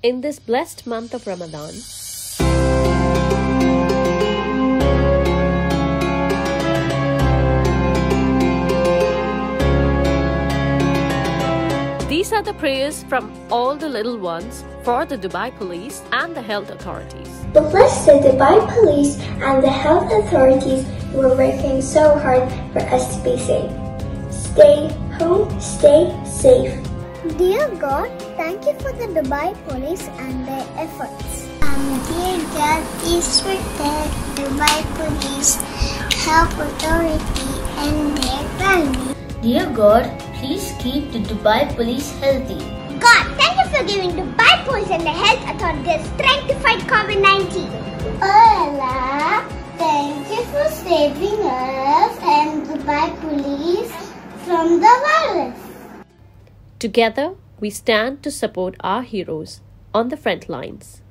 In this blessed month of Ramadan, These are the prayers from all the little ones for the Dubai police and the health authorities. The Dubai police and the health authorities who are working so hard for us to be safe. Stay home, stay safe. Dear God, thank you for the Dubai police and their efforts. Um, dear God, please protect Dubai police, health authority, and their family. Dear God, please keep the Dubai police healthy. God, thank you for giving Dubai police and the health authorities strength to fight COVID-19. Allah, thank you for saving us and Dubai police from the virus. Together, we stand to support our heroes on the front lines.